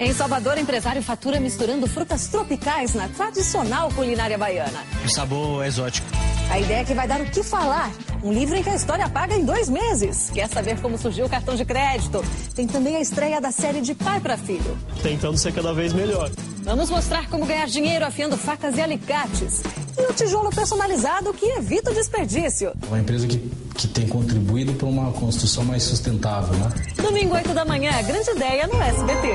Em Salvador, empresário fatura misturando frutas tropicais na tradicional culinária baiana. O sabor é exótico. A ideia é que vai dar o que falar. Um livro em que a história paga em dois meses. Quer saber como surgiu o cartão de crédito? Tem também a estreia da série de pai para filho. Tentando ser cada vez melhor. Vamos mostrar como ganhar dinheiro afiando facas e alicates. E o tijolo personalizado que evita o desperdício. Uma empresa que, que tem contribuído para uma construção mais sustentável, né? Domingo, 8 da manhã, grande ideia no SBT.